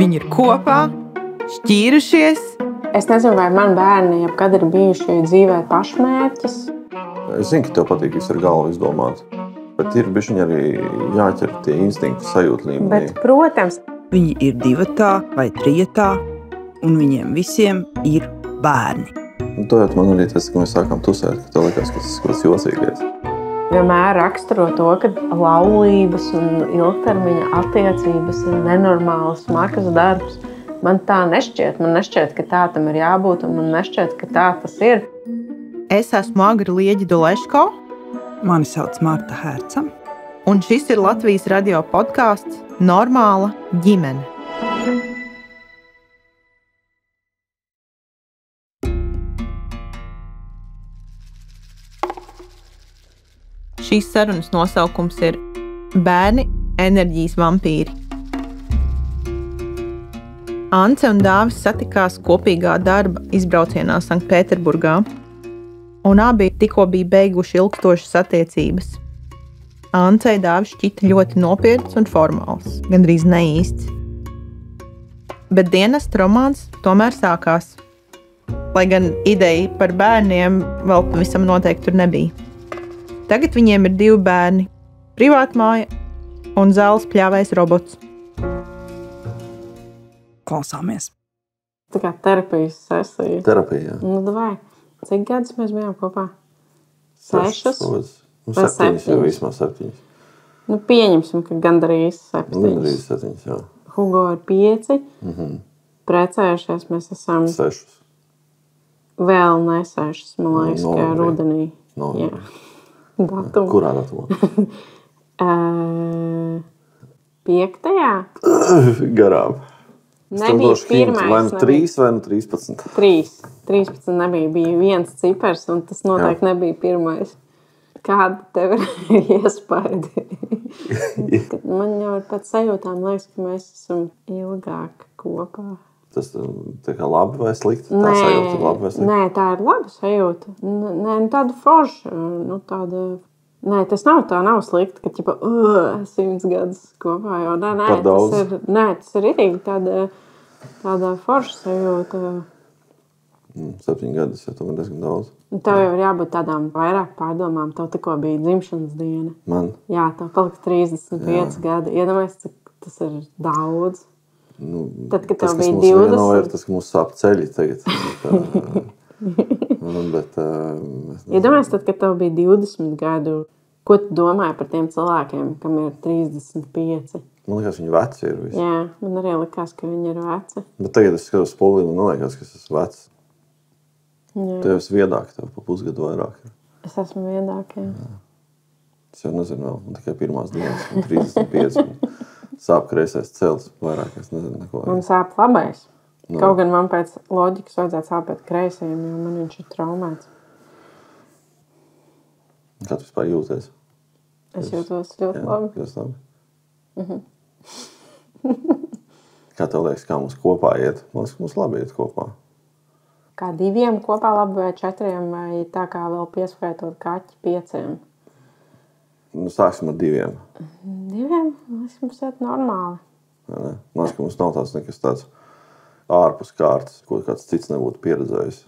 Viņi ir kopā, šķīrušies. Es nezinu, vai man bērni jebkad ir bijuši dzīvē pašmērķis. Es zinu, ka tev patīk viss ar galvu izdomāt. Bet ir bijuši arī jāķer tie instinkti sajūta līmenī. Bet, protams, Viņi ir divatā vai trijotā, un viņiem visiem ir bērni. Un to jau man arī tas, ka mēs sākām tusēt, ka tev likās, ka tas ir kaut kas jocīgais. Vienmēr raksturo to, ka laulības un ilgtermiņa attiecības ir nenormāls, smags darbs. Man tā nešķiet. Man nešķiet, ka tā tam ir jābūt, un man nešķiet, ka tā tas ir. Es esmu Agra Lieģa Doleško, Mani sauc Marta Herca. un šis ir Latvijas radio podkāsts Normāla ģimene. Šīs sarunas nosaukums ir Bērni enerģijas vampīri. Ance un Dāvis satikās kopīgā darba izbraucienā Sanktpēterburgā, un abi tikko bija beiguši ilgstošas attiecības. Ancei dāvis šķita ļoti nopietns un formāls, gandrīz neīsts. Bet dienas romāns tomēr sākās. Lai gan ideja par bērniem vēl pavisam noteikti tur nebija. Tagad viņiem ir divi bērni, privātmāja un zāles pļāvais robots. Klausāmies! Tā kā terapijas sesija. Terapija. Nu, vai cik gadus mēs bijām kopā? Sešas. Nu, Vai septiņas, jau septiņas? vismaz septiņas. Nu, pieņemsim, ka gandrīz Nu, Gandrīz septiņas. septiņas, jā. Hugo ir pieci. Mhm. Precējušies mēs esam Sešas. vēl nesešas, man liekas, ka Novembrī. rudenī. No, Jā. Datumu. Kurā datumā? Ā, Piektajā? Garām. Nebija pirmais. Vai nu nebija. 3 vai nu 13? Trīs. 13 nebija. Bija viens cipars, un tas noteikti Jā. nebija pirmais. Kāda tev ir iespēja? Man jau pēc sajūtām, liekas, ka mēs esam ilgāk kopā. Tas um, tā kā labi vai slikti? Tā sajūta ir labi vai slikti? nē, tā ir laba sajūta. Nē, nu, tāda forša. Nu, tāda... Nē, tas nav tā, nav slikti, ka uh, simts gadus kopā jau nē, nē, tas ir, nē, tas ir arī tāda, tāda forša sajūta. Mm, Septiņi gadi, tas jau tomēr diezgan daudz. Nu, Tev jau ir jābūt tādām vairāk pārdomām. Tev tikko bija dzimšanas diena. Man, Jā, tev palika 35 Jā. gadi. Iedomājieties, cik tas ir daudz. Nu, Tad, kad tas, bija mums vieno 20. ir tas, ka mums sāp ceļi tagad. Tā, nu, bet, uh. Iedomājieties, tad, kad tev bija 20 gadu. Ko tu domāji par tiem cilvēkiem, kam ir 35? Man liekas, viņi veci ir visi. Jā, man arī likās, ka viņi ir veci. Bet tagad es skatos spoguli un man liekas, ka es esmu vecs. Jā. Tev ir viedāk, tev pa pusgadu vairāk. ir. Es esmu viedākā. Es jau nezinu, vēl tikai pirmās dienas, un 35. Sāp kreisais cels vairāk, es nezinu, neko. Man sāp labais. Nu. Kaut gan man pēc loģikas vajadzētu sāpēt kreisajam, jo man viņš ir traumēts. Kā tu vispār jūties? Es jūtos ļoti Jā, labi. tas labi. Kā tev liekas, kā mums kopā iet? Man liekas, ka mums labi iet kopā. Kā diviem kopā, labi, vai četriem, vai tā kā vēl pieskaitot kaķi pieciem. Nu, sāksim ar diviem. Diviem, man liekas, mums iet normāli. Man liekas, ka mums nav tāds nekas tāds ārpus kārtas, ko kāds cits nebūtu pieredzējis.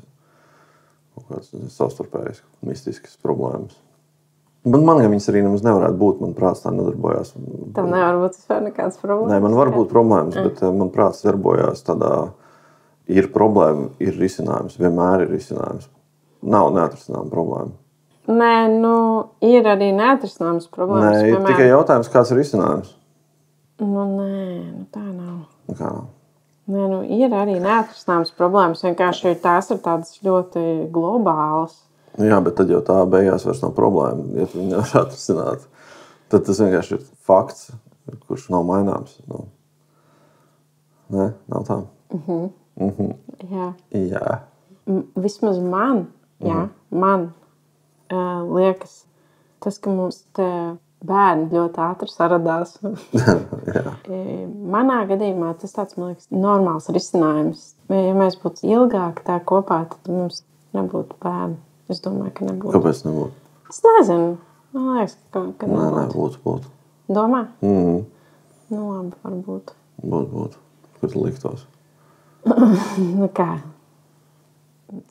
Kāds nezinu, savstarpējs, mistisks problēmas. Bet man liekas, viņas arī nemaz nevarētu būt. Man prātā tā nedarbojās. Tam nevar būt nekādas problēmas. Nē, man var būt problēmas, bet eh, man prātā darbojās tādā. Ir problēma, ir risinājums. Vienmēr ir risinājums. Nav neatrisināma problēma. Nē, nu, ir arī neatrisināmas problēmas. Nē, ir piemēram- tikai jautājums, kāds ir risinājums. Nu, nē, nu, tā nav. Nu, kā? Nē, nu, ir arī neatrisināmas problēmas. Vienkārši tās ir tādas ļoti globālas. Nu, jā, bet tad jau tā beigās vairs nav problēma. Ja tu viņu nevar atrisināt, tad tas vienkārši ir fakts, kurš nav maināms. Nu. Nē, nav tā. Jā. Jā, M- Vismaz man, jā, man uh, liekas, tas, ka mums te bērni ļoti ātri saradās. Manā gadījumā tas tāds, man liekas, normāls risinājums. Ja mēs būtu ilgāk tā kopā, tad mums nebūtu bērni. Es domāju, ka nebūtu. Kāpēc nebūtu? Es nezinu. Man liekas, ka, ka Nē, nē, nebūtu. būtu. būtu. Domā? Mm. Nu, labi, varbūt. Būtu, būtu. Kur liktos? Nu, kā?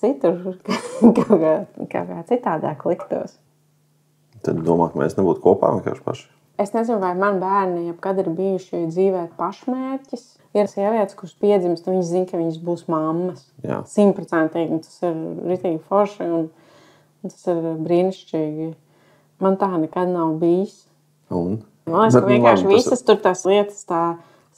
Citur kaut kā, kaut kā citādāk liktos. Tad domā, ka mēs nebūtu kopā vienkārši paši. Es nezinu, vai man bērni jebkad ir bijuši dzīvē pašmērķis. Ir sievietes, kuras piedzimst, viņas zina, ka viņas būs mammas. Simtprocentīgi. Tas ir rītīgi forši un tas ir brīnišķīgi. Man tā nekad nav bijis. Un? Man liekas, ka nu, vienkārši labi, tas- visas tur tās lietas tā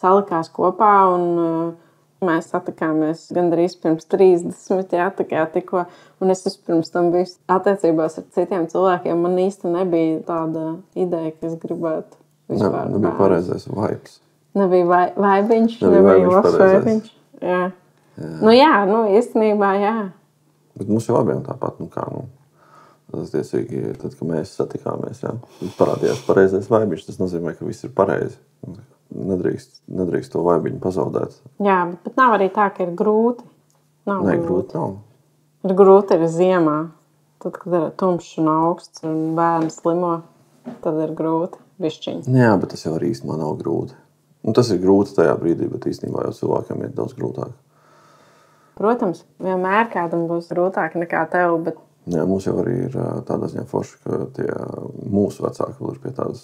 salikās kopā. Un, uh, Mēs satikāmies gandrīz pirms 30, jā, tā kā tikko. Un es pirms tam biju attiecībās ar citiem cilvēkiem. Man īsti nebija tāda ideja, ka es gribētu vispār. nebija pareizais vibes. Nebija vai, vaibiņš, Nebija nebija labs vaibiņš. Jā. Jā. Nu, jā, nu, īstenībā, jā. Bet mums jau abiem tāpat, nu kā, nu, tas tiesīgi, tad, kad mēs satikāmies, jā, parādījās pareizais vaibiņš, tas nozīmē, ka viss ir pareizi. Nedrīkst, nedrīkst to vaibiņu pazaudēt. jā bet, nav arī tā, ka ir grūti. Nav Nē, grūti nav. Ir grūti arī ziemā. Tad, kad ir tumšs un augsts un bērns slimo, tad ir grūti. Bišķiņ. Jā, bet tas jau arī īstenībā nav grūti. Nu, tas ir grūti tajā brīdī, bet īstenībā jau cilvēkiem ir daudz grūtāk. Protams, vienmēr kādam būs grūtāk nekā tev, bet Jā, mums jau arī ir ā, tādā ziņā forši, ka tie mūsu vecāki vēl ir pie tādas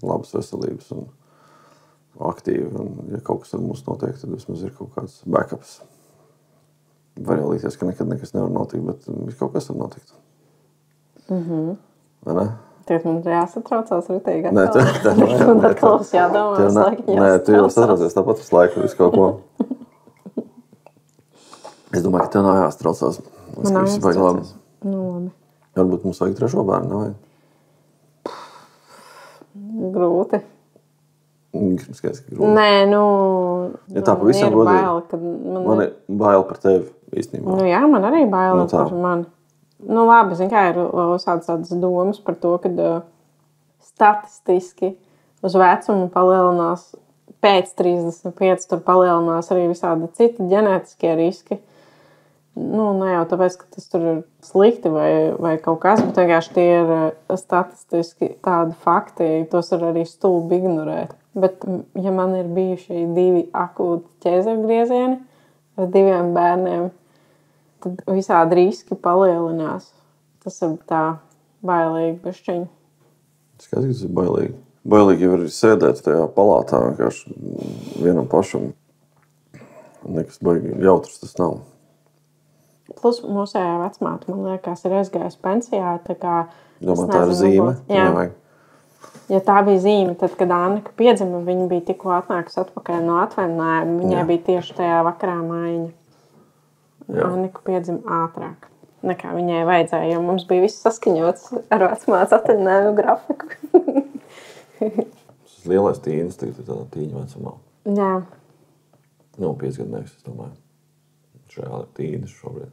labas veselības un aktīvi. Un, ja kaut kas ar mums notiek, tad vismaz ir kaut kāds backups. Var jau likties, ka nekad nekas nevar notikt, bet м, kaut kas var notikt. Mm -hmm. tagad man ir jāsatraucās rītīgi. Nē, tā, tā nav. Un atkal būs jādomā, Tev ne- Nē, tu jau jāsatraucās. satraucies tāpat visu laiku, visu kaut ko. Es domāju, ka tev nav jāstraucās. Es domāju, ka labi. jāsatraucās. Nu, labi. Varbūt mums vajag trešo bērnu. Grūti. Nē, nu, Ja tā man pavisam ir godīgi, bail, man, Man ir bail par tevi īstenībā. Nu, jā, man arī bail Nu, no par mani. Nu, labi, zin, kā ir uzsācis tādas domas par to, ka uh, statistiski uz vecumu palielinās pēc 35, tur palielinās arī visādi citi ģenētiskie riski. Nu, ne jau tāpēc, ka tas tur ir slikti vai, vai kaut kas, bet vienkārši tie ir statistiski tādi fakti, tos ir arī stulbi ignorēt. Bet, ja man ir bijuši divi akūti ķēzergriezieni ar diviem bērniem, tad visādi riski palielinās. Tas ir tā bailīgi, bešķiņi. Skaidrs, ka tas ir bailīgi. Bailīgi jau ir sēdēt tajā palātā vienkārši vienam pašam. Nekas baigi jautrs tas nav. Plus mūsējā vecmāte, man liekas, ir aizgājusi pensijā. tā kā Domā, tā ir zīme. varbūt- Jā, Nevajag. Ja tā bija zīme, tad, kad Anna piedzima, viņa bija tikko atnākusi atpakaļ no atvaļinājuma. Viņai Jā. bija tieši tajā vakarā mājiņa. Anna piedzima ātrāk. Nekā viņai vajadzēja, jo mums bija viss saskaņots ar vecmātes atvaļinājumu grafiku. Tas lielais tīņas tagad ir tādā tīņa vecumā. Jā, Nu, piecgadnieks, es domāju. Šajā tīņas šobrīd.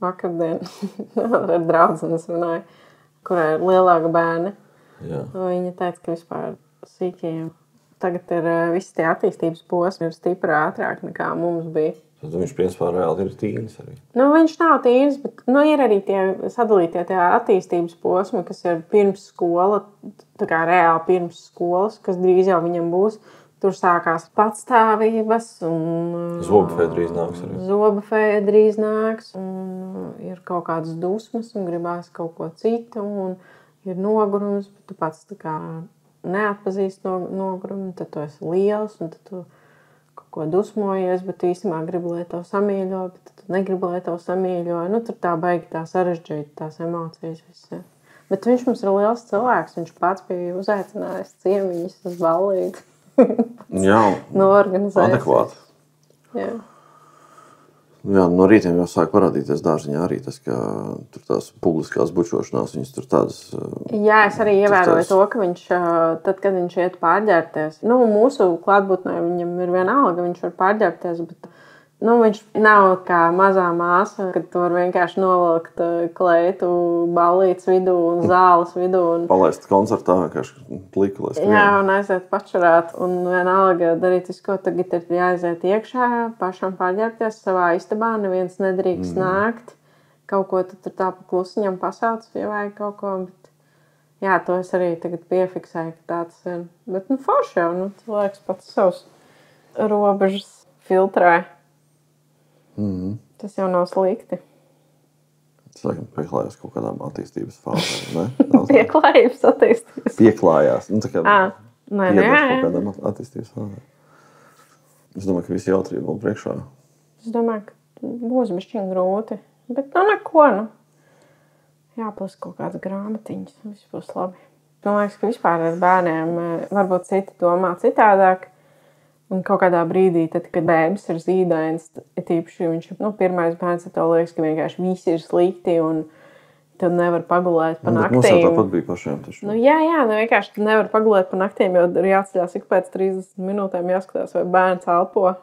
vakardien ar draugu runāju, kurai ir lielāka bērna. Jā. Viņa teica, ka vispār sīkajiem tagad ir eh, visi tie attīstības posmi, ir stipri ātrāk nekā mums bija. Tad viņš principā reāli ir tīņas arī. Nu, viņš nav tīrs, bet nu, ir arī tie sadalītie tie attīstības posmi, kas ir pirms skola, tā kā reāli pirms skolas, kas drīz jau viņam būs. Tur sākās patstāvības, un Zobfēja drīz nāks arī. Zobafēja drīz nāks, un ir kaut kādas dusmas, un gribās kaut ko citu, un ir nogurums, bet tu pats neatpazīsti no, nogurumu, tad tu esi liels, un tu kaut ko dusmojies, bet tu īstenībā gribi, lai tev samīļo, bet tu negribi, lai tev samīļo. Nu, tur tā baigi tā sarežģīta tās emocijas visas. Bet viņš mums ir liels cilvēks, viņš pats bija uzaicinājis ciemiņus uz ballīti. Jā, Norganizējis. adekvāti. Jā. Jā, no rīta jau sāk parādīties dārziņā arī tas, ka tur tās publiskās bučošanās, viņas tur tādas. Jā, es arī ievēroju tas- to, ka viņš, tad, kad viņš iet pārģērbties, nu, mūsu klātbūtnē viņam ir vienalga, viņš var pārģērbties, bet nu, viņš nav kā mazā māsa, kad tu vari vienkārši novilkt ā, kleitu ballītes vidū un zāles vidū. Un, Palaist koncertā vienkārši pliku, lai Jā, un aiziet pačurāt. Un vienalga darīt visu, ko tagad ir jāaiziet iekšā, pašam pārģērbties savā istabā. Neviens nedrīkst mm. nākt. Kaut ko tu tur tā pa klusiņam pasauc, ja vajag kaut ko. Bet, jā, to es arī tagad piefiksēju, ka tāds ir. Bet, nu, forši jau, nu, cilvēks pats savs robežas filtrē. Mm. Tas jau nav slikti. Cilvēkiem pieklājās kaut kādām attīstības fāzēm. Pieklājības attīstības. Pieklājās. Nu, tā kā Ah, nē, nē, kaut kādām at- attīstības fāzēm. Es domāju, ka visi jautrība vēl priekšā. Es domāju, ka būs bišķiņ grūti. Bet nu neko, nu. Jāplasa kaut kādas grāmatiņas. Viss būs labi. Man liekas, ka vispār ar bērniem eh, varbūt citi domā citādāk. Un kaut kādā brīdī, tad, kad bērns ir zīdains, tīpaši viņš ir nu, pirmais bērns, tad liekas, ka vienkārši viss ir slikti un tad nevar pagulēt pa Nu, bet Mums naktīm. tāpat bija pašiem. Taču. Nu, jā, jā, nu vienkārši tu nevar pagulēt pa naktīm, jo ir jāceļās ik pēc 30 minūtēm, jāskatās, vai bērns elpo.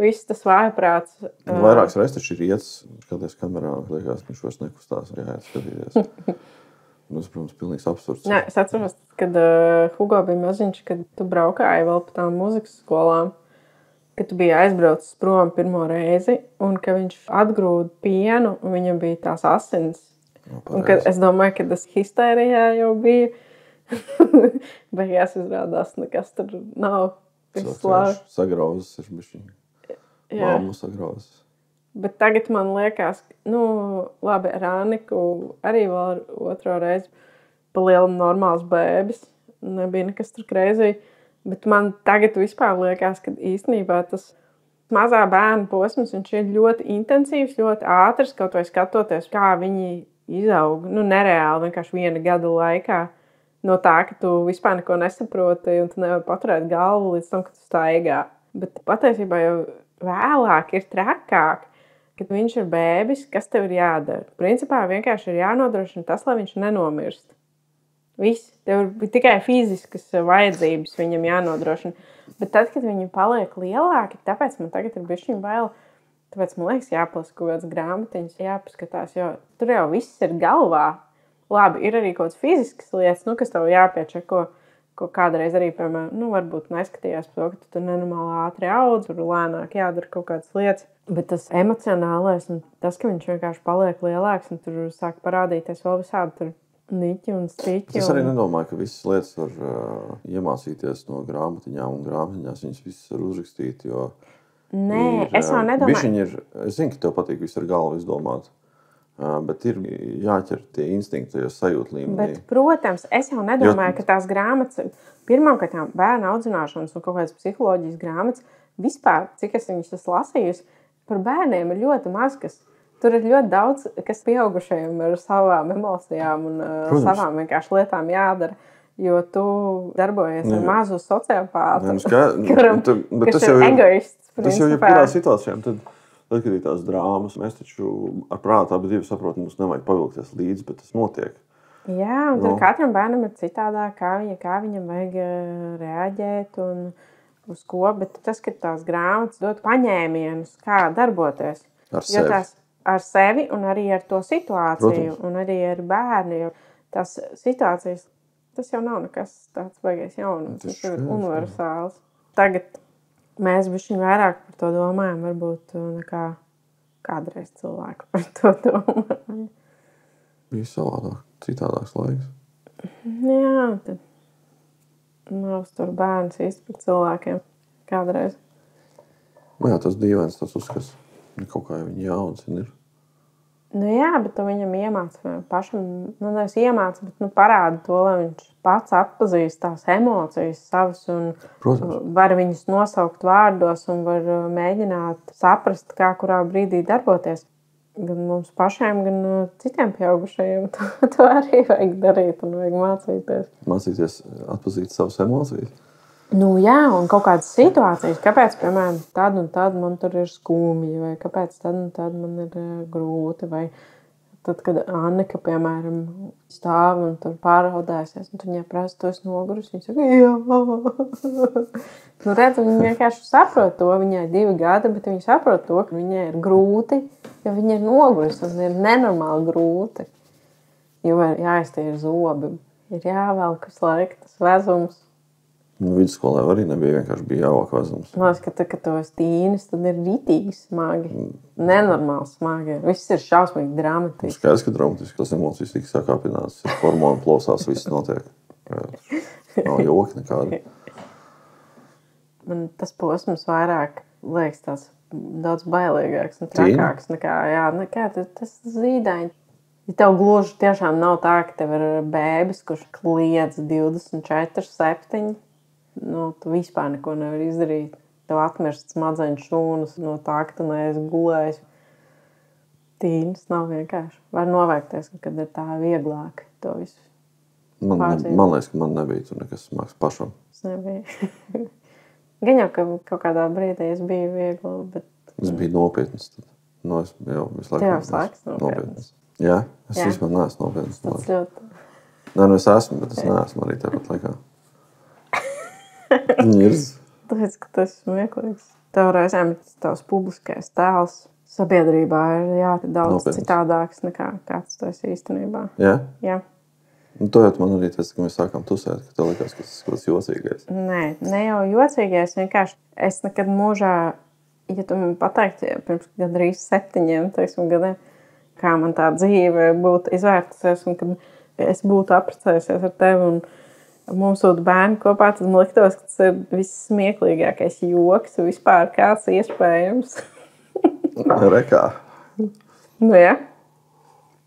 Viss tas vājprāts. Nu, Vairākas reizes ir iets, skaties kamerā, liekas, viņš vairs nekustās. Jā, jā, skatīties. Nu, Tas, protams, pilnīgs absurds. Jā, es atceros, kad uh, Hugo bija maziņš, kad tu braukāji vēl pa tām mūzikas skolām. Kad tu biji aizbraucis prom pirmo reizi, un ka viņš atgrūda pienu, un viņam bija tās asins. Nu, Un kad es domāju, ka tas histērijā jau bija. Beigās izrādās, nekas tur nav. Labi. vienkārši Sagrauzis, ir bišķiņ. Jā. Māmu sagrauzis. Bet tagad man liekas, ka, nu, labi, ar Aniku arī vēl otro reizi pa lielam normāls bēbis. Nebija nekas tur kreizī. Bet man tagad vispār liekas, ka īstenībā tas mazā bērna posms ir ļoti intensīvs, ļoti ātrs. Kaut vai skatoties, kā viņi izaug, nu, nereāli vienkārši viena gada laikā. No tā, ka tu vispār neko nesaproti un tu nevari paturēt galvu līdz tam, kad tu staigā. Bet patiesībā jau vēlāk ir trakāk, kad viņš ir bērns, kas tev ir jādara. Principā vienkārši ir jānodrošina tas, lai viņš nenomirst. Viss. Tev ir tikai fiziskas vajadzības viņam jānodrošina. Bet tad, kad viņi paliek lielāki, tāpēc man tagad ir bijis viņa bail. Tāpēc man liekas, jāplasa kaut kādas grāmatiņas, jāpaskatās, jo tur jau viss ir galvā. Labi, ir arī kaut kādas fiziskas lietas, nu, kas tev jāpiečako. Ko kādreiz arī, piemēram, nu, varbūt neskatījās to, ka tu tur nenormāli ātri audz, tur lēnāk jādara kaut kādas lietas. Bet tas emocionālais un tas, ka viņš vienkārši paliek lielāks un tur sāk parādīties vēl visādi tur niķi un stiķi. Es arī un... nedomāju, ka visas lietas var uh, iemācīties no grāmatiņām un grāmatiņās. Viņas visas var uzrakstīt. Jo Nē, ir, es jau nedomāju. Ir, es zinu, ka tev patīk viss ar galvu izdomāt. Bet ir jāķer tie instinkti, jau sajūta līmenī. Bet, protams, es jau nedomāju, Jo- ka tās grāmatas, pirmkārt, bērnu audzināšanas un kaut kādas psiholoģijas grāmatas, vispār, cik es viņas esmu lasījusi, par bērniem ir ļoti maz. Kas, tur ir ļoti daudz, kas pieaugušajiem ar savām emocijām un Protams. savām vienkārši lietām jādara. Jo tu darbojies ar mazu sociopātu, Jā, nu skaidrs, nu, kuram bet tas jau ir egoists. Tas jau ir principā. jebkurā situācijā. Tad, tad, kad ir tās drāmas, mēs taču ar prātu abi divi saprotam, mums nevajag pavilkties līdzi, bet tas notiek. Jā, un Nu. katram bērnam ir citādāk, kā, viņa, kā viņam vajag eh, reaģēt un uz ko. Bet tas, ka tās grāmatas dod paņēmienus, kā darboties. Ar sevi. tās ar sevi un arī ar to situāciju, Protams. un arī ar bērnu. Tās situācijas, tas jau nav nekas tāds baigais jaunums, Tas tas ir universāls. Tagad mēs visi vairāk par to domājam, varbūt uh, nekā kādreiz cilvēki par to domā. Bija savādāk, citādāks laiks. Jā, tad nav tur bērns īsti par cilvēkiem kādreiz. Nu, jā, tas dīvains tas uzskats. Kaut kā jau viņi jāaudzina. ir. Nu, jā, bet tu viņam iemācīji pašam, nu, nevis iemācīji, bet nu, parādi to, lai viņš pats atpazīst tās emocijas savas un Protams. var viņus nosaukt vārdos un var uh, mēģināt saprast, kā kurā brīdī darboties. Gan mums pašiem, gan uh, citiem pieaugušajiem to, to arī vajag darīt un vajag mācīties. Mācīties atpazīt savas emocijas. Nu, jā, un kaut kādas situācijas, kāpēc, piemēram, tad un tad man tur ir skumji, vai kāpēc tad un tad man ir eh, grūti, vai tad, kad Annika, piemēram, stāv un tur pāraudāsies, un tu viņai prasa, tu esi nogurusi, viņa saka, jā. nu, redz, viņa vienkārši saprot to, viņai ir divi gadi, bet viņa saprot to, ka viņai ir grūti, jo viņa ir nogurusi un ir nenormāli grūti. Jo ir jāiztīra zobi, ir jāvelk visu laiku tas vezums. Nu, vidusskolā arī nebija vienkārši bija jāvelk vezums. Man liekas, ka, tad, kad tu esi tīnis, tad ir rītīgi smagi. Nenormāli smagi. Viss ir šausmīgi dramatiski. Skaidrs, ka dramatiski tas emocijas tik sakāpināts, ir hormonu plosās, viss notiek. Nav joki nekādi. man tas posms vairāk liekas tāds daudz bailīgāks un trakāks nekā, jā, nekā tas, zīdaiņš. Ja tev gluži tiešām nav tā, ka tev ir bērns, kurš kliedz 24, 7, nu, tu vispār neko nevari izdarīt. Tev atmirst smadzeņu šūnas no tā, ka tu neesi gulējis. Tīnas nav vienkārši. Var novērties, kad ir tā vieglāk to visu. Man, ne, man liekas, ka man nebija tur nekas smags pašam. Tas nebija. Gan jau, ka kaut kādā brīdī es biju viegli, bet Es biju nopietns. Tad. Nu, es jau visu laiku esmu laiku nopietns. Jā, es Jā. vispār neesmu nopietns. tas ļoti. Nē, nu es esmu, bet es neesmu arī tāpat laikā. Tāpēc, ka tas ir smieklīgs. Tev reizēm ir tavs publiskais tēls. Sabiedrībā ir jā, daudz Nopietns. citādāks nekā kāds tas īstenībā. Jā, Jā. nu, to jau man arī teici, ka mēs sākām tusēt, ka tev likās, ka tas ir kaut kas jocīgais. Nē, ne jau jocīgais. Vienkārši es nekad mūžā, ja tu man pateiktu, ja pirms gandrīz septiņiem teiksim, gadiem, kā man tā dzīve būtu izvērtusies, un kad es būtu apprecējusies ar tevi un mums būtu bērni kopā, tad man liktos, ka tas ir vissmieklīgākais joks vispār, kāds iespējams. Rekā. Nu, jā.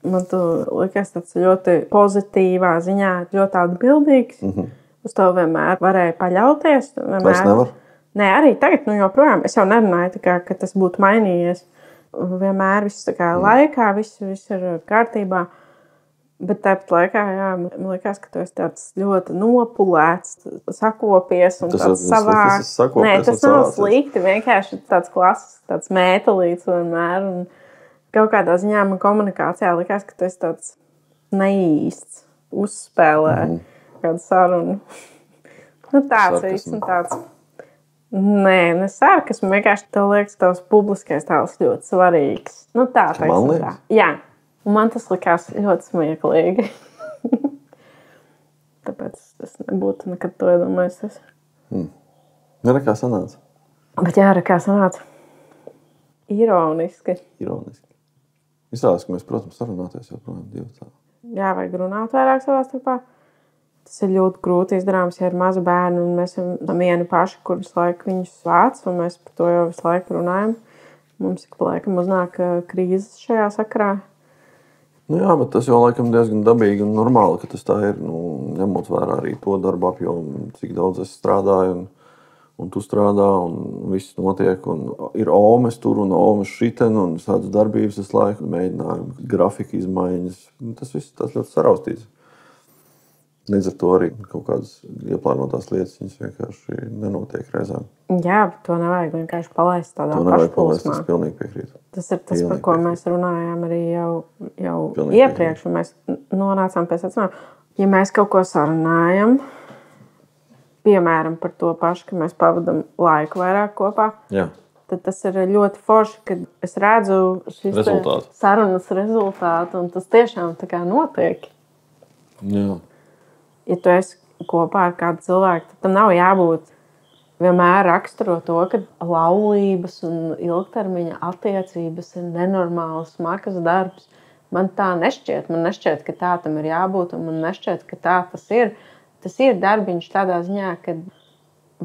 Man tas liekas, tas ļoti pozitīvā ziņā, ļoti atbildīgs. Mm -hmm. Uz to vienmēr varēja paļauties. Vienmēr... Vairs nevar? Nē, arī tagad, nu, joprojām. Es jau nerunāju, kā, ka tas būtu mainījies. Vienmēr viss ir mm. laikā, viss, viss ir kārtībā. Bet tāpat laikā, jā, man liekas, ka tu esi tāds ļoti nopulēts, sakopies un Tas tāds tas savāds. esi sakopies Nē, tas nav savācies. slikti. Vienkārši tāds klasisks, tāds mētelīts vienmēr. Un kaut kādā ziņā man komunikācijā likās, ka tu esi tāds neīsts, uzspēlē mm kādu sarunu. Nu, tāds viss un tāds. Nē, ne sarkasmu. Vienkārši tev liekas, ka tavs publiskais tēls ļoti svarīgs. Nu, tā man liekas? tā. Jā, un man tas likās ļoti smieklīgi. Tāpēc es nebūtu nekad to iedomājies. Nu, rekā sanāca. Bet jā, kā sanāca. Ironiski. Ironiski. Izrādās, ka mēs, protams, sarunāties joprojām divi tādi. Jā, vajag runāt vairāk savā starpā. Tas ir ļoti grūti izdarāms, ja ir mazi bērni un mēs esam vieni paši, kur visu laiku viņus vāc, un mēs par to jau visu laiku runājam. Mums ik pa laikam uznāk ā, krīzes šajā sakarā. Nu, jā, bet tas jau laikam diezgan dabīgi un normāli, ka tas tā ir. Nu, ņemot vērā arī to darbu apjomu, cik daudz es strādāju. Un, un tu strādā, un viss notiek. Un ir omes tur un omes šitien, un tādas darbības visu laiku, mēģinājumi, grafika izmaiņas. Nu, Tas viss tas ļoti saraustīts. Līdz ar to arī kaut kādas ieplānotās lietas vienkārši nenotiek reizēm. Jā, bet to nevajag vienkārši palaist tādā pašplūsmā. es pilnīgi piekrītu. Tas ir tas, Pilnīgi par ko piekrītu. mēs runājām arī jau, jau Pilnīgi iepriekš. Mēs nonācām pie secinājuma, ja mēs kaut ko sarunājam, piemēram, par to pašu, ka mēs pavadām laiku vairāk kopā, Jā. tad tas ir ļoti forši, kad es redzu šīs sarunas rezultātu, un tas tiešām tā kā notiek. Jā. Ja tu esi kopā ar kādu cilvēku, tad tam nav jābūt vienmēr raksturo to, ka laulības un ilgtermiņa attiecības ir nenormāls, smags darbs. Man tā nešķiet. Man nešķiet, ka tā tam ir jābūt, un man nešķiet, ka tā tas ir. Tas ir darbiņš tādā ziņā, ka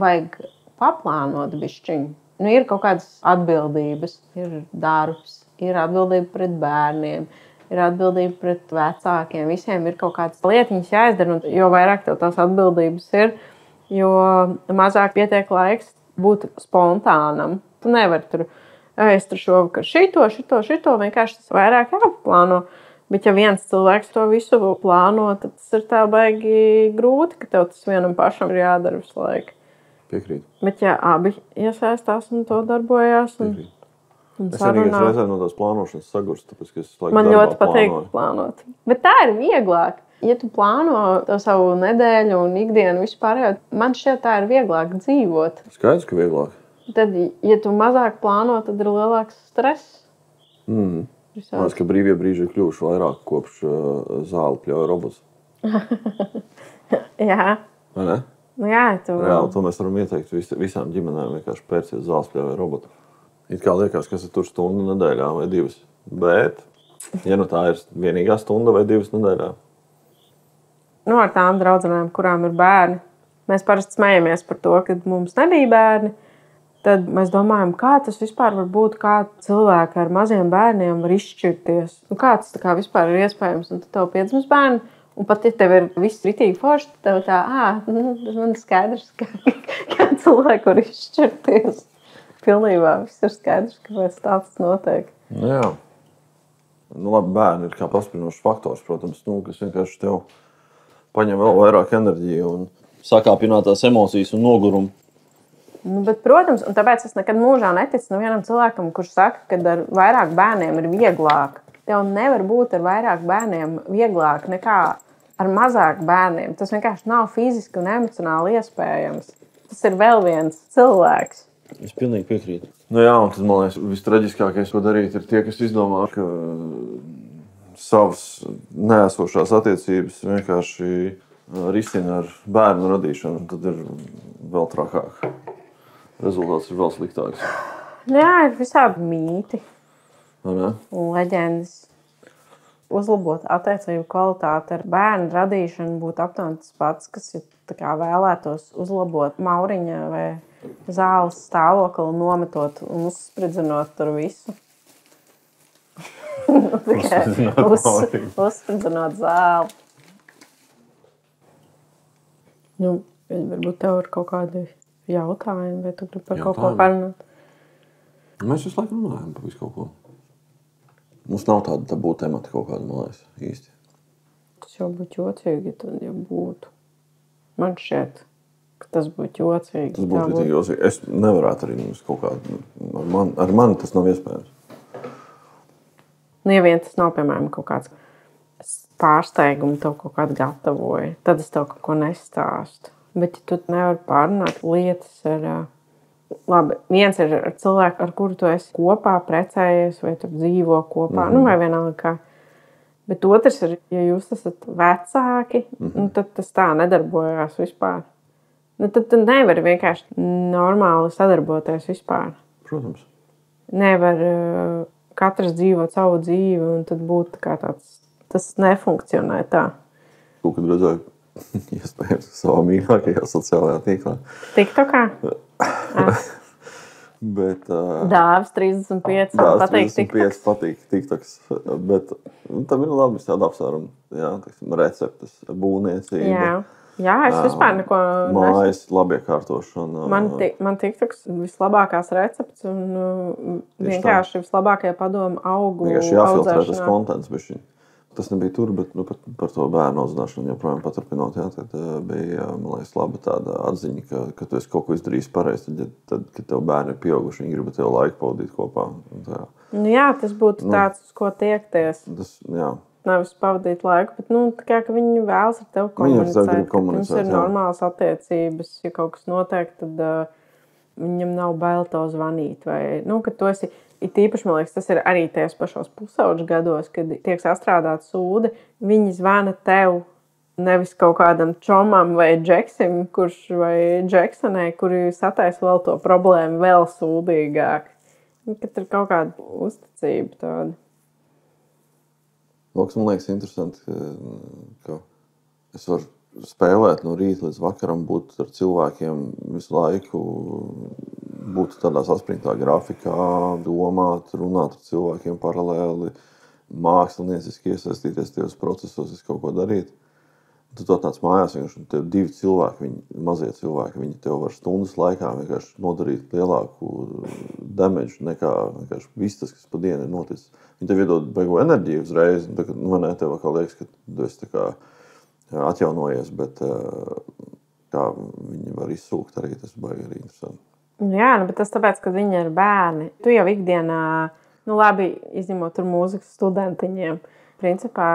vajag paplānot bišķiņu. Nu, ir kaut kādas atbildības, ir darbs, ir atbildība pret bērniem, ir atbildība pret vecākiem. Visiem ir kaut kādas lietiņas jāizdara, un jo vairāk tev tās atbildības ir, jo mazāk pietiek laiks būt spontānam. Tu nevari tur, "Ej, es tur šovakar šito, šito, šito, vienkārši tas vairāk jāplāno. Bet, ja viens cilvēks to visu plāno, tad tas ir tā baigi grūti, ka tev tas vienam pašam ir jādara visu laiku. Piekrītu. Bet, ja abi iesaistās un to darbojās, un, piekrītu. Es sarunā, reizē no tās plānošanas sagurstu, tāpēc, ka es laiku man ļoti patīk plānoju. plānot. Bet tā ir vieglāk. Ja tu plāno to savu nedēļu un ikdienu vispār, man šķiet, tā ir vieglāk dzīvot. Skaidrs, ka vieglāk. Tad, ja tu mazāk plāno, tad ir lielāks stress. Mm. Man liekas, ka brīvie brīži ir kļuvuši vairāk kopš uh, zāle pļauja robots. Jā, Vai ne? nu, jā tu Reāli to mēs varam ieteikt vis, visām ģimenēm. Vienkārši pērciet zāles pļauja robotu. It kā liekas, ka tas ir tur stundu nedēļā vai divas. Bet, ja nu tā ir vienīgā stunda vai divas nedēļā, nu, ar tām draudzenēm, kurām ir bērni, mēs parasti smejamies par to, ka mums nebija bērni. Tad mēs domājam, kā tas vispār var būt, kā cilvēki ar maziem bērniem var izšķirties. Nu, kā tas kā vispār ir iespējams? Un tad tev piedzimst bērni, un pat ja tev ir viss ritīgi forši, tad tev tā, ah, man ir skaidrs, ka, kā cilvēki var izšķirties. Pilnībā viss ir skaidrs, kāpēc tāds notiek. Nu, jā. Nu, labi, bērni ir kā pastiprinošs faktors, protams, nu, kas vienkārši tev paņem vēl vairāk enerģiju un sakāpinātās emocijas un nogurumu. Nu, bet, protams, un tāpēc es nekad mūžā neticu nevienam cilvēkam, kurš saka, ka ar vairāk bērniem ir vieglāk. Tev nevar būt ar vairāk bērniem vieglāk nekā ar mazāk bērniem. Tas vienkārši nav fiziski un emocionāli iespējams. Tas ir vēl viens cilvēks. Es pilnīgi piekrītu. Nu, jā, un tas, man liekas, vistraģiskākais, ko darīt, ir tie, kas izdomā, ka savas nēsošās attiecības vienkārši risina ar bērnu radīšanu. Tad ir vēl trakāk. Rezultāts ir vēl sliktāks. Jā, ir visādi mīti leģendas. Uzlabot attiecību kvalitāti ar bērnu radīšanu būtu aptuveni tas pats, kas ja vēlētos uzlabot mauriņa vai zāles stāvokli, nometot un uzspridzinot tur visu. Tikai Uzspridzinot uz, uzspridzinot zāli. Nu, varbūt tev ir kaut kādi jautājumi, vai tu gribi par kaut ko parunāt? Mēs visu laiku runājam par visu kaut ko. Mums nav tāda tabū temata kaut kāda, man liekas, īsti. Tas jau būtu jocīgi, tad jau būtu. Man šķiet, ka tas būtu jocīgi. Tas būtu ļoti jocīgi. Es nevaru arī mums kaut kādu. Ar mani, ar mani tas nav iespējams. Nu, ja vien tas nav, piemēram, kaut kāds pārsteigums, tev kaut kāda gatavoja, tad es tev kaut ko nestāstu. Bet, ja tu nevari pārunāt lietas ar, ā, labi, viens ir ar cilvēku, ar kuru tu esi kopā, precējies vai dzīvo kopā, mm -hmm. nu, vai vienalga kā. Bet otrs ir, ja jūs esat vecāki, mm -hmm. tad tas tā nedarbojās vispār. Nu, tad tu nevari vienkārši normāli sadarboties vispār. Protams. nevar uh, katrs dzīvot savu dzīvi, un tad būtu tā kā tāds. Tas nefunkcionē tā. Kaut kad redzēju, iespējams, savā mīļākajā sociālajā tīklā. Tik tā kā Bet, uh, dāvis 35, Tās patīk, tik 35 patīk TikToks, bet nu, tam ir labi tādi apsvērumi. Jā, teiksim, receptes, būvniecība, Jā, jā es vispār neko nesaku. mājas labiekārtošana. Man, man tiktoks vislabākās recepts un vienkārši vislabākie padomu augu vienkārši jāfiltrē tas kontents. bišķiņ. Tas nebija tur, bet nu, par, par to bērnu audzināšanu joprojām paturpinot. Jā, tad uh, bija man liekas, laba tāda atziņa, ka, ka tu esi kaut ko izdarījis pareizi. Tad, tad, kad tev bērni ir pieauguši, viņi grib ar tevi laiku pavadīt kopā. Tā, Nu, jā, tas būtu tāds, uz ko tiekties. tas, jā, Nevis pavadīt laiku, bet nu, kā, ka viņi vēlas ar tevi komunicēt. komunicēt, ir jā. normālas attiecības, ja kaut kas notiek, tad uh, viņam nav bail to zvanīt. Vai, nu, ka tu esi, it īpaši, man liekas, tas ir arī tajos pašos pusauģu gados, kad tiek sastrādāta sūde. Viņi zvana tev. Nevis kaut kādam čomam vai džeksim, kurš vai džeksonai, kuri sataisa vēl to problēmu vēl sūdīgāk. Nu, Kad ir kaut kāda uzticība tāda. Lūks, man liekas, interesanti, ka, ka es varu spēlēt no rīta līdz vakaram, būt ar cilvēkiem visu laiku, būt tādā saspringtā grafikā, domāt, runāt ar cilvēkiem paralēli, mākslinieciski iesaistīties tajos procesos, es kaut ko darīt. Tu to tāds mājās, vienkārši tev divi cilvēki, viņi, mazie cilvēki, viņi tev var stundas laikā vienkārši nodarīt lielāku damage nekā viss tas, kas pa dienu ir noticis. Viņi tev iedod beigu enerģiju uzreiz, tagad, nu, ne, tev kā liekas, ka tu esi tā kā atjaunojies, bet eh, kā viņi var izsūkt arī, tas baigi arī interesanti. Nu Jā, nu, bet tas tāpēc, ka viņi ir bērni. Tu jau ikdienā, nu labi, izņemot tur mūzikas studentiņiem, principā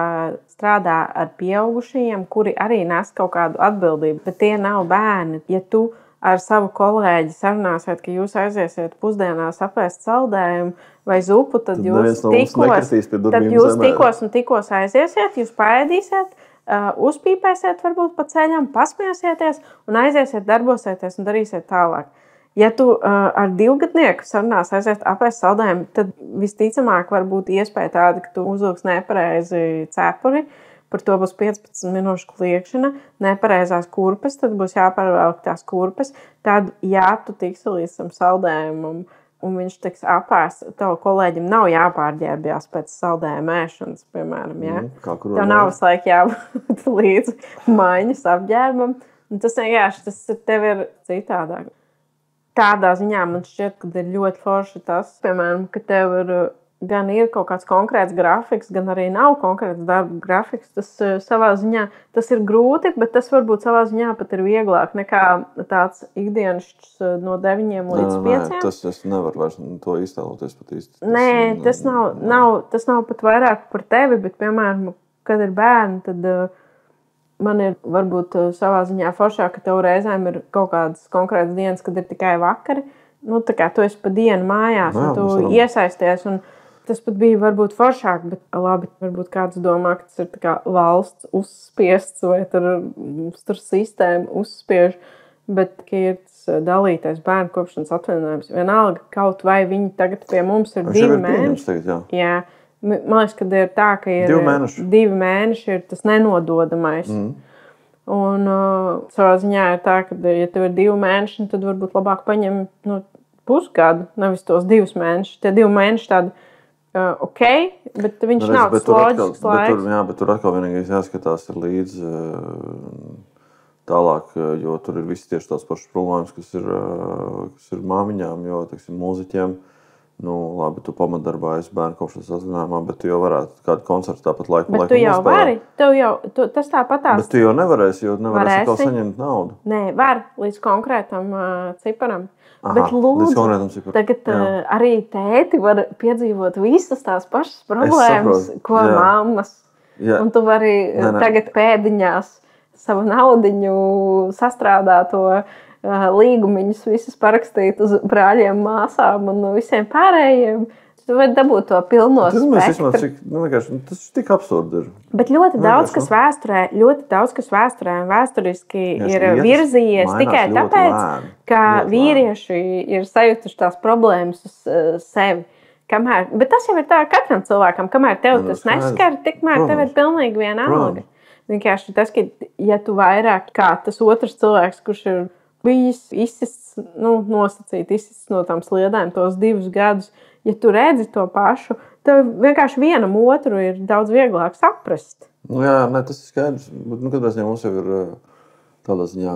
strādā ar pieaugušajiem, kuri arī nes kaut kādu atbildību, bet tie nav bērni. Ja tu ar savu kolēģi sarunāsiet, ka jūs aiziesiet pusdienās apēst saldējumu vai zupu, tad Tad jūs pie tad jūs tikos un tikos aiziesiet, jūs paēdīsiet. Uh, uzpīpēsiet, varbūt pa ceļam, pasmiesieties un aiziesiet, darbosieties un darīsiet tālāk. Ja tu uh, ar divgadnieku sarunās aiziet apēst saldējumu, tad visticamāk var būt iespēja tāda, ka tu uzvilksi nepareizi cepuri par to būs 15 minūšu kliēkšana, nepareizās kurpes, tad būs jāpārvelk tās kurpes. Tad, ja tu tiksi līdz tam saldējumam, un viņš tiks apēsts, tev kolēģim nav jāpārģērbjas pēc saldējuma ēšanas, piemēram. Ja? Mm, Tev nav visu laiku jābūt līdzi maiņas apģērbam. Un tas vienkārši tas tev ir citādāk. Tādā ziņā man šķiet, ka ir ļoti forši tas, piemēram, ka tev ir gan ir kaut kāds konkrēts grafiks, gan arī nav konkrēts darba grafiks. Tas uh, savā ziņā tas ir grūti, bet tas varbūt savā ziņā pat ir vieglāk nekā tāds ikdienas uh, no 9 līdz 5. Tas es nevaru vairs to iztēloties pat īsti. Tas, Nē, tas nav, nav, tas nav pat vairāk par tevi, bet, piemēram, kad ir bērni, tad uh, man ir varbūt uh, savā ziņā foršāk, ka tev reizēm ir kaut kādas konkrētas dienas, kad ir tikai vakari. Nu, tā kā tu esi pa dienu mājās, Jā, un tu iesaisties. Un, Tas pat bija varbūt foršāk, bet labi, varbūt kāds domā, ka tas ir kā valsts uzspiests vai tur, tur sistēma uzspiež. Bet, ka ir tas eh, dalītais bērnu kopšanas atvaļinājums, vienalga, kaut vai viņi tagad pie mums ir divi ir mēneši. tagad, jā. Jā, man liekas, ka ir tā, ka ir Divi mēneši. divi mēneši ir tas nenododamais. Mm. Un uh, savā ziņā ir tā, ka, ja tev ir divi mēneši, tad varbūt labāk paņem nu, pusgadu, nevis tos divus mēnešus. Tie divi mēneši tādi uh, ok, bet viņš Nu, redz, nav bet tas tur atkal- loģisks bet tur, jā, bet tur atkal vienīgais jāskatās ir līdzi eh, tālāk, eh, jo tur ir visi tieši tās pašas problēmas, kas ir, eh, kas ir māmiņām, jo, teiksim, mūziķiem. Nu, labi, tu pamatdarbā esi bērnu kopšanas atzinājumā, bet tu jau varētu kādu koncertu tāpat laiku Bet tu jau vari, tev jau tu, tas tāpat tās. Bet tu jau nevarēsi, jo nevarēsi Varēsi. saņemt naudu. Nē, var līdz konkrētam uh, ciparam. Aha, Bet, lūdzu, ciparam. tagad Jā. uh, arī tēti var piedzīvot visas tās pašas problēmas, ko jā. mammas. Jā. Un tu vari Nē, nē, tagad pēdiņās savu naudu, sastrādāto uh, līgumiņus, visus parakstīt uz brāļiem, māsām un visiem pārējiem. Tu vari dabūt to pilno Tas spektru. izmantojam, cik nu, nu, tas tik absurdi ir. Bet ļoti daudz, Vienkārši, kas vēsturē, ļoti daudz, kas vēsturē un vēsturiski Jā, ir virzījies tikai tāpēc, lēni, ka ļoti lēni. vīrieši ir sajutuši tās problēmas uz uh, sevi. Kamēr, bet tas jau ir tā katram cilvēkam, kamēr tev nu, tas neskar, tikmēr tev ir Protams. pilnīgi vienalga. Protams. Vienkārši tas, ka ja tu vairāk kā tas otrs cilvēks, kurš ir bijis izsists, nu, nosacīt, izsists no tām sliedēm tos divus gadus, ja tu redzi to pašu, tev vienkārši vienam otru ir daudz vieglāk saprast. Nu, jā, nē, tas ir skaidrs. Bet, nu, katrā ziņā mums jau ir eh, tādā ziņā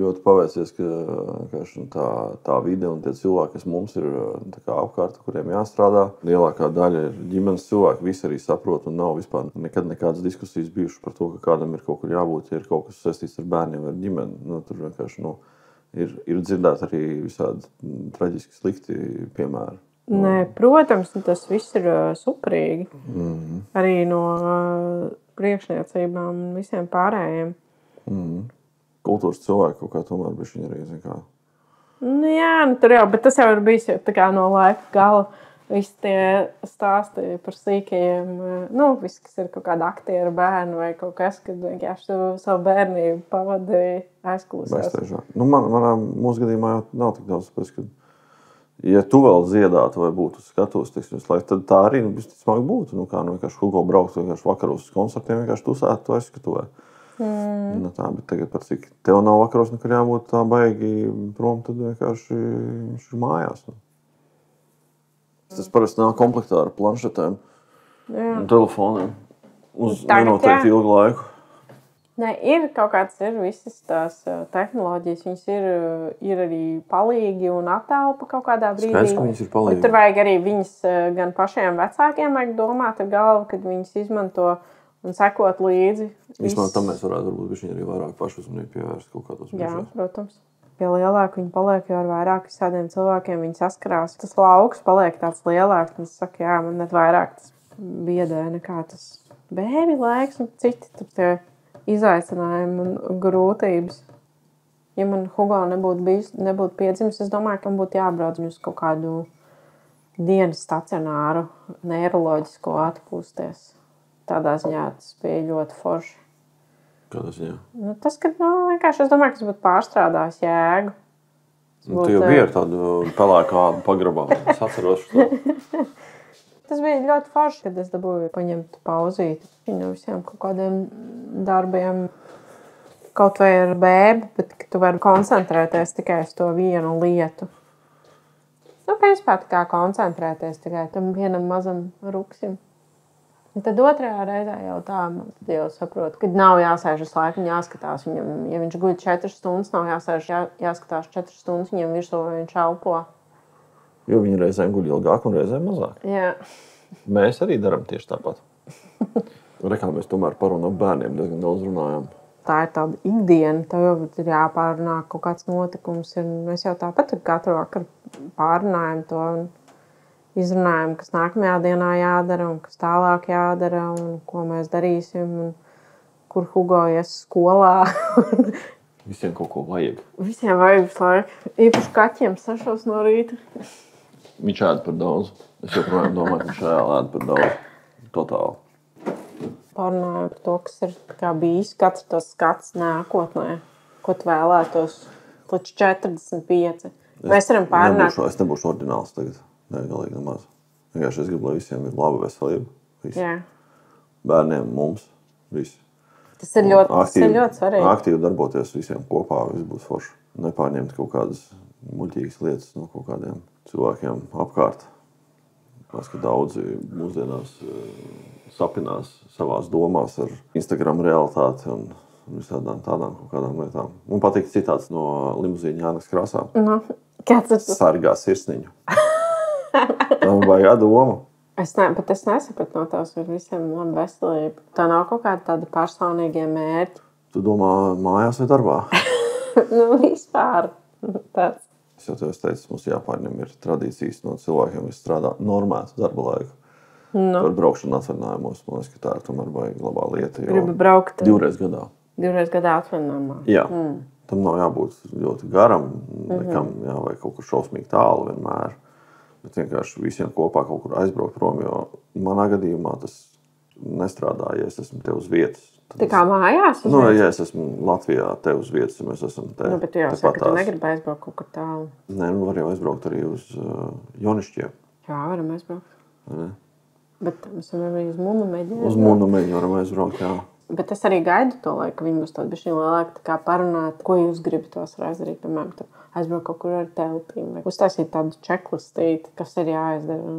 ļoti paveicies, ka šī tā, tā vide un tie cilvēki, kas mums ir eh, apkārt, kuriem jāstrādā, lielākā daļa ir ģimenes cilvēki. Visi arī saprot, un nav vispār nekad nekādas diskusijas bijušas par to, ka kādam ir kaut kur jābūt, ja ir kaut kas saistīts ar bērniem vai ģimeni. Nu, tur vienkārši nu, ir, ir dzirdēti arī visādi mm, traģiski, slikti piemēri. Nē, protams, tas viss ir superīgi. Mm. Arī no priekšniecībām un visiem pārējiem. Mm. Kultūras cilvēki kaut kā tomēr bija viņa arī. zini, Kā, Nu, jā, nu, tur jau, bet tas jau ir bijis jau no laika gala. Visi tie stāsti par sīkajiem, nu, viss, kas ir kaut kāda aktiera bērna vai kaut kas, kad vienkārši tu savu bērnību pavadīji aizklausās. Baigstēžāk. Nu, man, manā mūsu gadījumā jau nav tik daudz. Tāpēc, ka, ja tu vēl ziedātu vai būtu skatos, teiksim, visu laiku, tad tā arī nu, visticamāk būtu. Nu, kā nu, vienkārši Hugo braukt vienkārši vakaros uz koncertiem, vienkārši tusētu to aizskatuvē. Mm. Nu, tā, bet tagad, par cik tev nav vakaros nekur jābūt tā baigi prom, tad vienkārši viņš ir mājās. Nu. Tas parasti nāk komplektā ar planšetēm telefoniem uz nenoteikti ilgu laiku. Nē, ir kaut kādas ir visas tās tehnoloģijas. Viņas ir, ir arī palīgi un attēlpa kaut kādā brīdī. Skaidrs, ka viņas ir Bet palīgi. tur vajag arī viņas gan pašiem vecākiem, vajag domāt ar galvu, kad viņas izmanto un sekot līdzi. Vispār tam mēs varētu būt bišķiņ arī vairāk pašu uzmanību pievērst kaut kādos Jā, brīžos. protams. Jo lielāk viņi paliek, jo ar vairāk visādiem cilvēkiem viņi saskarās. Tas lauks paliek tāds lielāks. un Es saku, jā, man net vairāk tas biedē nekā tas bērnu laiks un citi tur tie izaicinājumi un grūtības. Ja man Hugo nebūtu, bijis, nebūtu piedzimis, es domāju, ka man būtu jābrauc uz kaut kādu dienas stacionāru, neiroloģisko atpūsties. Tādā ziņā tas bija ļoti forši. Kādā ziņā? Nu, tas, ka nu, vienkārši es domāju, ka tas būtu pārstrādājis jēgu. Nu, tu jau biji ar tādu pelēku kādu pagrabā. Es atceros, ka Tas bija ļoti forši, kad es dabūju paņemt pauzīti no visiem kaut kādiem darbiem. Kaut vai ar bēbu, bet tu vari koncentrēties tikai uz to vienu lietu. Nu, principā tā kā koncentrēties tikai tam vienam mazam ruksim. Un tad otrajā reizē jau tā, jau saprotu, ka nav jāsēž uz laiku, jāskatās viņam. Ja viņš guļ 4 stundas, nav jāsēž, jā, jāskatās 4 stundas viņam virsū, vai viņš elpo. Jo viņi reizēm guļ ilgāk un reizēm mazāk. Jā. Mēs arī darām tieši tāpat. Rekā mēs tomēr par un ap bērniem diezgan daudz runājam. Tā ir tāda ikdiena, tev jau ir jāpārunā kaut kāds notikums. Ir, mēs jau tāpat katru vakaru pārunājam to. Un, izrunājam, kas nākamajā dienā jādara un kas tālāk jādara un ko mēs darīsim. Un kur Hugo ies skolā. Visiem kaut ko vajag. Visiem vajag visu laiku. Īpaši kaķiem sašos no rīta. Viņš ēd par daudz. Es joprojām domāju, ka viņš ēd par daudz. Totāli. Pārunājam par to, kas ir bijis. Katrs tos skats nākotnē, ko vēlētos līdz 45. Mēs varam pārunāt. Nebūšu, es nebūšu ordināls tagad. Nē, galīgi nemaz. Vienkārši es gribu, lai visiem ir laba veselība. Visi. Jā. Bērniem, mums, visi. Tas ir ļoti, tas ir ļoti svarīgi. Aktīvi darboties visiem kopā, viss būs forši. Nepārņemt kaut kādas muļķīgas lietas no kaut kādiem cilvēkiem apkārt. Tas, ka daudzi mūsdienās uh, sapinās savā domās ar Instagram realitāti un visādām tādām lietām. Man patīk citāts no limuzīna Jānis Krasā. Nu, kāds ir tas? Sargā sirsniņu. Tam vajag domu. Es, ne, es nesapratu no tās, ka visiem ir laba veselība. Tā nav kaut kāda tāda personīga mērķa. Tu domā, mājās vai darbā? nu, vispār tāds. Es jau teicu, mums jāpārņem ir tradīcijas no cilvēkiem, kas strādā normētu darba laiku. Nu. Par braukšanu atvaļinājumos, man liekas, ka tā ir tomēr baigi labā lieta. Gribu braukt divreiz gadā. Divreiz gadā atvaļinājumā. Jā. Mm. Tam nav jābūt ļoti garam, nekam, mm -hmm. jā, vai kaut kur šausmīgi tālu vienmēr. Bet vienkārši visiem kopā kaut kur aizbraukt prom, jo manā gadījumā tas nestrādā, ja es esmu te uz vietas. Tā kā mājās? Nu, ja es esmu Latvijā, te uz vietas, ja mēs esam te. Nu, bet tu jau saki, ka tu negribi aizbraukt kaut kur tālu. Nē, nu var jau aizbraukt arī uz uh, Jonišķiem. Jā, varam aizbraukt. Ne? Bet mēs varam arī uz Munu meģi. Uz Munu meģi varam aizbraukt, jā. Bet es arī gaidu to laiku, ka viņi būs tādi bišķi lielāki, tā kā parunāt, ko jūs gribat tos izdarīt, piemēram, aizbraukt kaut kur ar telpīm, vai uztaisīt tādu čeklistīti, kas ir jāizdara.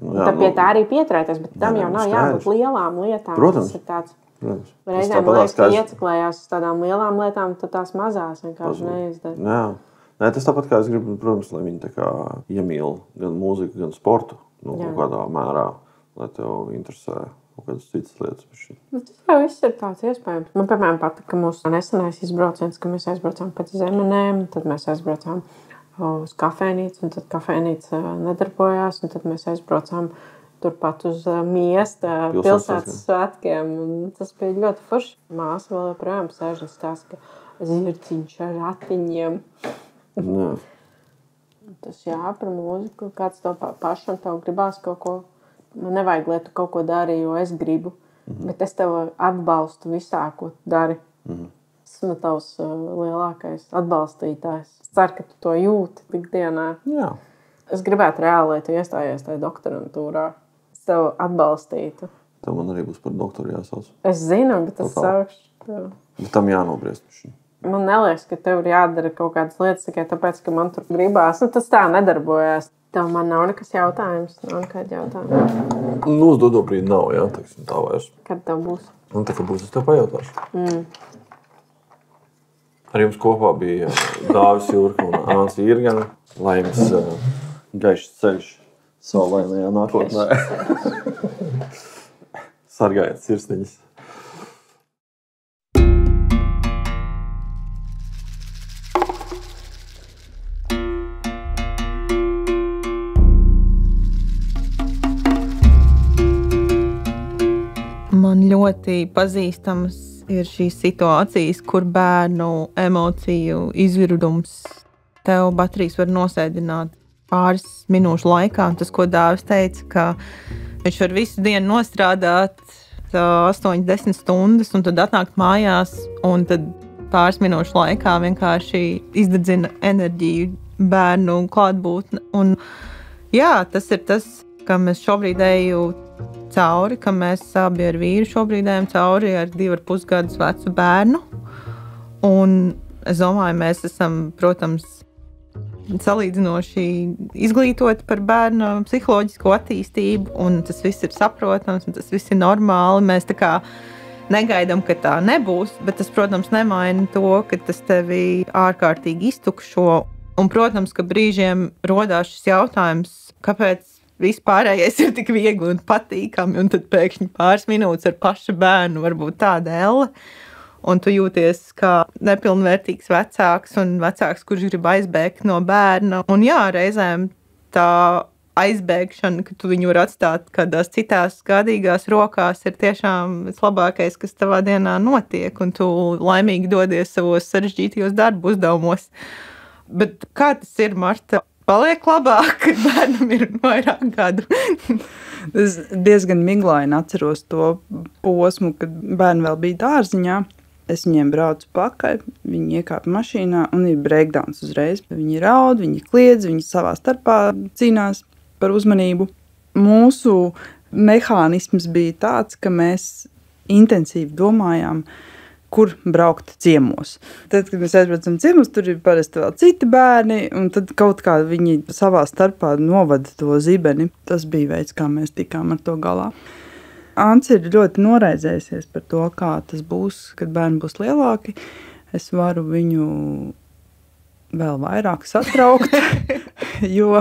Nu, jā, tā pie nu, tā arī pieturēties, bet tam jā, jau nav jābūt lielām lietām. Protams. Tas ir tāds. Protams. Reizēm liekas, ka ieciklējās uz tādām lielām lietām, tad tās mazās vienkārši neizdara. Nē, tas tāpat kā es gribu, protams, lai viņi iemīl gan mūziku, gan sportu nu, kaut kādā mērā, lai tev interesē kaut kādas citas lietas. Nu, tas jau viss ir tāds iespējams. Man, piemēram, patika mūsu nesenais izbrauciens, kad mēs aizbraucām pēc zemenēm, tad mēs aizbraucām uz kafejnīcu, un tad kafejnīca nedarbojās, un tad mēs aizbraucām turpat uz miesta pilsētas svētkiem. Tas bija ļoti forši. Māsa vēl joprojām sēž un stāsta, ka zirciņš ar ratiņiem. Nē. Tas jā, par mūziku. Kāds to pašam tev gribās kaut ko man nevajag, lai tu kaut ko dari, jo es gribu. Mm -hmm. Bet es tev atbalstu visā, ko tu dari. Mm -hmm. Esmu tavs lielākais atbalstītājs. Es ceru, ka tu to jūti ikdienā. Jā. Es gribētu reāli, lai tu iestājies tajā doktorantūrā. Es tev atbalstītu. Tev man arī būs par doktoru jāsauc. Es zinu, bet tas saukšu. Bet tam jānobriest. Man liekas, ka tev ir jādara kaut kādas lietas tikai tāpēc, ka man tur gribās. Nu, tas tā nedarbojas. Tev man nav nekas jautājums. Nav nekāda jautājuma. Nu, uz dodo brīdi nav, jā, teiksim, tā vairs. Kad tev būs? Un tā kā būs, es tev pajautāšu. Mm. Ar jums kopā bija Dāvis Jurka un Āns Irgana. Lai jums uh, gaišs ceļš saulainajā nākotnē. Sargājiet sirsniņas! man ļoti pazīstamas ir šīs situācijas, kur bērnu emociju izvirdums tev baterijas var nosēdināt pāris minūšu laikā. Tas, ko Dārzs teica, ka viņš var visu dienu nostrādāt 8, 10 stundas, un tad atnākt mājās, un tad pāris minūšu laikā vienkārši izdedzina enerģiju bērnu klātbūtne. Un, jā, tas ir tas, kam es šobrīd eju cauri, kam mēs abi ar vīru šobrīd ejam cauri ar divu ar pusgadus vecu bērnu. Un es domāju, mēs esam, protams, salīdzinoši izglītoti par bērnu psiholoģisko attīstību, un tas viss ir saprotams, un tas viss ir normāli. Mēs tā kā negaidām, ka tā nebūs, bet tas, protams, nemaina to, ka tas tevi ārkārtīgi iztukšo. Un, protams, ka brīžiem rodās šis jautājums, kāpēc vispārējais ir tik viegli un patīkami, un tad pēkšņi pāris minūtes ar pašu bērnu var būt tāda elle. Un tu jūties kā nepilnvērtīgs vecāks un vecāks, kurš grib aizbēgt no bērna. Un jā, reizēm tā aizbēgšana, ka tu viņu vari atstāt kādās citās gādīgās rokās, ir tiešām tas labākais, kas tavā dienā notiek, un tu laimīgi dodies savos sarežģītajos darbu uzdevumos. Bet kā tas ir, Marta? Paliek labāk, kad bērnam ir vairāk gadu. es diezgan miglaini atceros to posmu, kad bērni vēl bija dārziņā. Es viņiem braucu pakaļ, viņi iekāpa mašīnā un ir breakdowns uzreiz. Viņi raud, viņi kliedz, viņi savā starpā cīnās par uzmanību. Mūsu mehānisms bija tāds, ka mēs intensīvi domājām, kur braukt ciemos. Tad, kad mēs aizbraucam ciemos, tur ir parasti vēl citi bērni, un tad kaut kā viņi savā starpā novada to zibeni. Tas bija veids, kā mēs tikām ar to galā. Ants ir ļoti noraizējusies par to, kā tas būs, kad bērni būs lielāki. Es varu viņu vēl vairāk satraukt, jo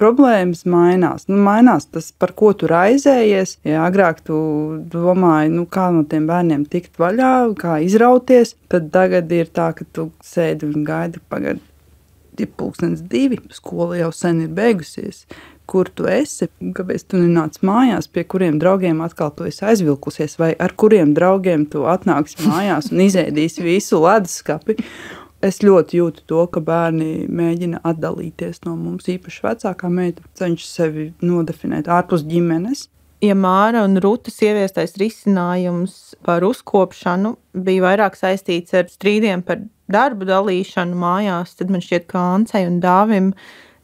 problēmas mainās. Nu, mainās tas, par ko tu raizējies. Ja agrāk tu domāji, nu, kā no tiem bērniem tikt vaļā, kā izrauties, tad tagad ir tā, ka tu sēdi un gaidi pagaidu. Ir pūkstens divi, skola jau sen ir beigusies. Kur tu esi? Kāpēc tu nenāc mājās, pie kuriem draugiem atkal tu esi aizvilkusies, vai ar kuriem draugiem tu atnāksi mājās un izēdīsi visu leduskapi? Es ļoti jūtu to, ka bērni mēģina atdalīties no mums. Īpaši vecākā meita cenšas sevi nodefinēt ārpus ģimenes. Ja Māra un Rūtas ieviestais risinājums par uzkopšanu bija vairāk saistīts ar strīdiem par darbu dalīšanu mājās, tad man šķiet, ka Ancei un Dāvim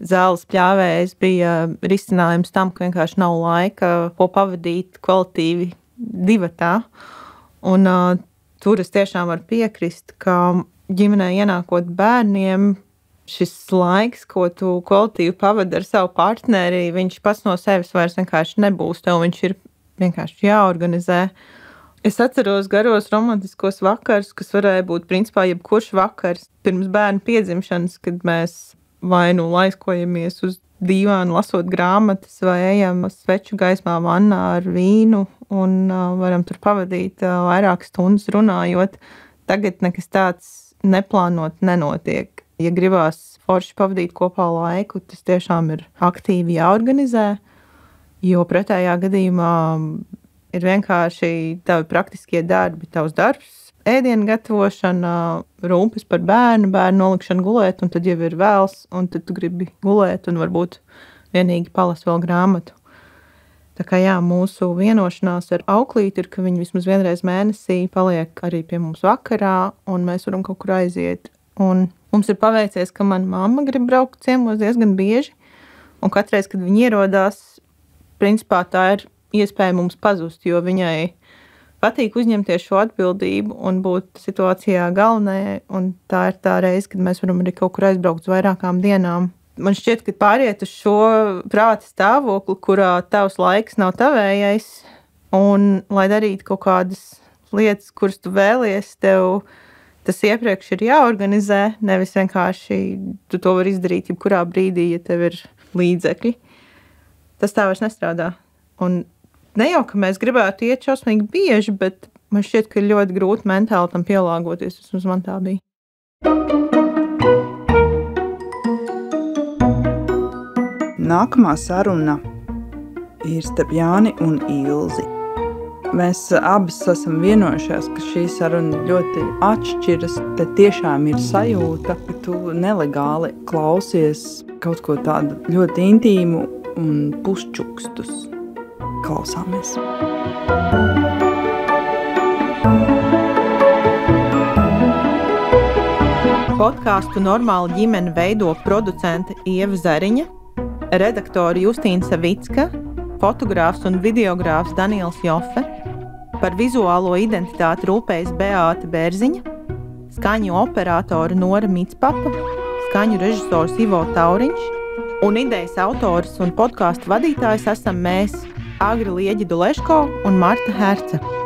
zāles pļāvējs bija risinājums tam, ka vienkārši nav laika, ko pavadīt kvalitīvi divatā. Un, uh, tur es tiešām varu piekrist, ka ģimenē ienākot bērniem, šis laiks, ko tu kvalitīvi pavadi ar savu partneri, viņš pats no sevis vairs vienkārši nebūs. Tev viņš ir vienkārši jāorganizē. Es atceros garos romantiskos vakarus, kas varēja būt principā jebkurš vakars pirms bērna piedzimšanas, kad mēs vai nu laiskojamies uz dīvānu, lasot grāmatas, vai ejam sveču gaismā vannā ar vīnu un uh, varam tur pavadīt uh, vairākas stundas runājot. Tagad nekas tāds neplānot nenotiek. Ja gribās forši pavadīt kopā laiku, tas tiešām ir aktīvi jāorganizē, jo pretējā gadījumā ir vienkārši tavi praktiskie darbi, tavs darbs, ēdienu gatavošana, rūpes par bērnu, bērnu nolikšana gulēt, un tad jau ir vēls, un tad tu gribi gulēt, un varbūt vienīgi palas vēl grāmatu. Tā kā jā, mūsu vienošanās ar auklīti ir, ka viņi vismaz vienreiz mēnesī paliek arī pie mums vakarā, un mēs varam kaut kur aiziet. Un mums ir paveicies, ka mana mamma grib braukt ciemos diezgan bieži, un katreiz, kad viņi ierodās, principā tā ir iespēja mums pazust, jo viņai patīk uzņemties šo atbildību un būt situācijā galvenajai, tā ir tā reize, kad mēs varam arī kaut kur aizbraukt uz vairākām dienām man šķiet, ka pāriet uz šo prāta stāvokli, kurā tavs laiks nav tavējais, un lai darītu kaut kādas lietas, kuras tu vēlies, tev tas iepriekš ir jāorganizē. Nevis vienkārši tu to vari izdarīt jebkurā brīdī, ja tev ir līdzekļi. Tas tā vairs nestrādā. Un ne jau ka mēs gribētu iet šausmīgi bieži, bet man šķiet, ka ļoti grūti mentāli tam pielāgoties. Vismaz man tā bija. Nākamā saruna ir starp Jāni un Ilzi. Mēs abas esam vienojušās, ka šī saruna ļoti atšķiras. Te tiešām ir sajūta, ka tu nelegāli klausies kaut ko tādu ļoti intīmu un pušķukstus. Klausāmies! Podkāstu normāli ģimene veido producente Ieva Zariņa redaktori Justīna Savicka, fotogrāfs un videogrāfs Daniels Jofe, par vizuālo identitāti rūpējas Beāta Bērziņa, skaņu operātora Nora Mitspapa, skaņu režisors Ivo Tauriņš un idejas autors un podkāstu vadītājs esam mēs, Agri Lieģi Duleško un Marta Herce.